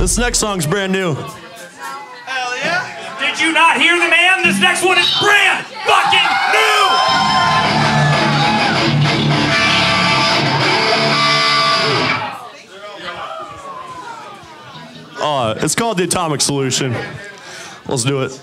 This next song's brand new. Hell yeah. Did you not hear the man? This next one is brand fucking new! Uh, it's called the Atomic Solution. Let's do it.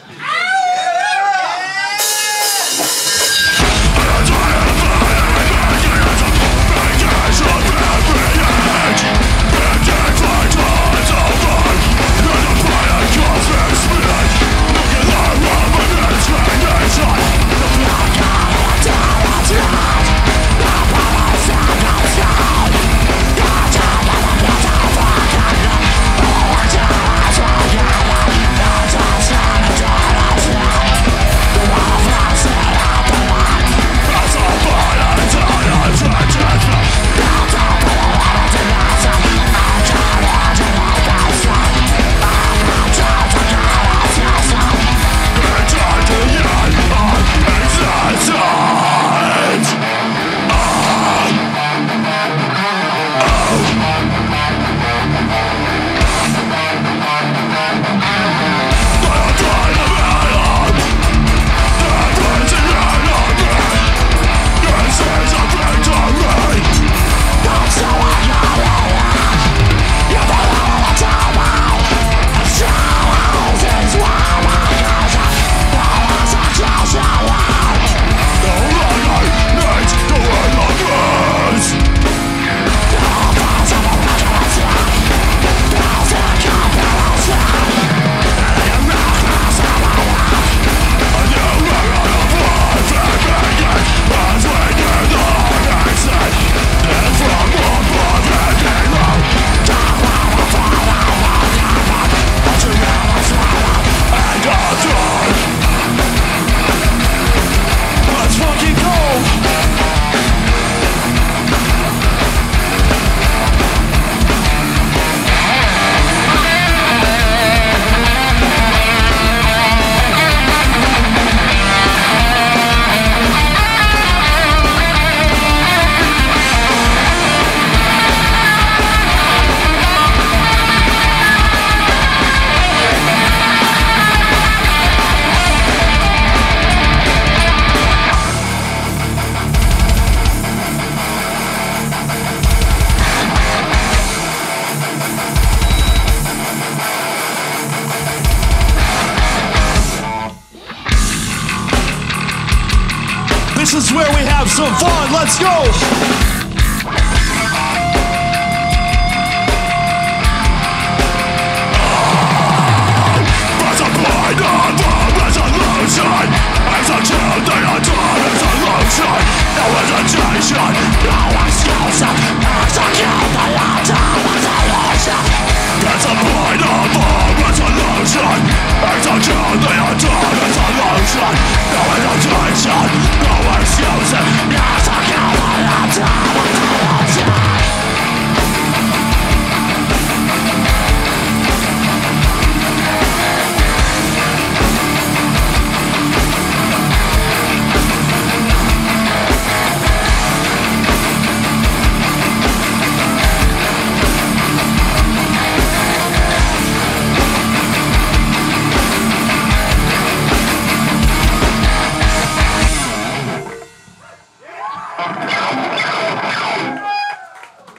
This is where we have some fun. Let's go!